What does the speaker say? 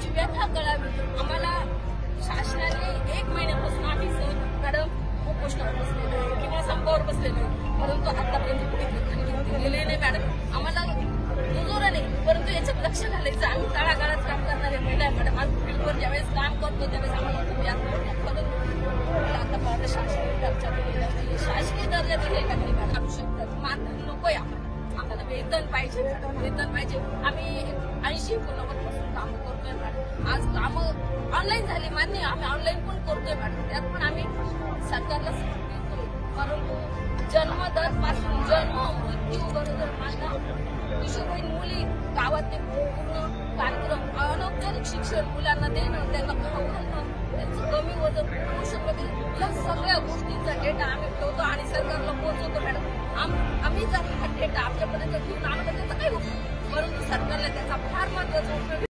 आमची व्यथा कळावी आम्हाला शासनाने एक महिन्यापासून आम्ही सर मॅडम उपोषणावर बसलेलो आहे. किंवा संपावर बसलेलो आहे. परंतु आतापर्यंत कुठे दखल नाही मॅडम. आम्हाला दुजोरा नाही परंतु याच्यात लक्ष घालायचं. आम्ही तळागाळात काम करणाऱ्या महिला आहे मॅडम. आज फील्डवर ज्यावेळेस काम करतो त्यावेळेस आम्हाला तुम्ही आज पदक आता शासकीय दर्जा दिलेला नाही. म्हणजे शासकीय दर्जा दिलेला नाही मॅडम. शकतात मानधन नकोय आम्हाला. आम्हाला वेतन पाहिजे वेतन पाहिजे. आम्ही ऐंशी एकोणनव्वद ऑनलाईन झाली मान्य आम्ही ऑनलाईन पण करतोय मॅडम त्यात पण आम्ही सरकारला संधी परंतु जन्मदरपासून जन्म मृत्यू गरोदर माता किशोरवयीन मुली गावातले पूर्ण कार्यक्रम अनौपचारिक शिक्षण मुलांना देणं त्यांना खाऊ घालणं त्यांचं कमी वजन पोषण या सगळ्या गोष्टींचा डेटा आम्ही ठेवतो आणि सरकारला पोहोचवतो. मॅडम आम- आम्ही जर हा डेटा आपल्यापर्यंत घेऊन आलो त्याचा काही उपयोग परंतु सरकारला त्याचा फार महत्त्वाचा उपयोग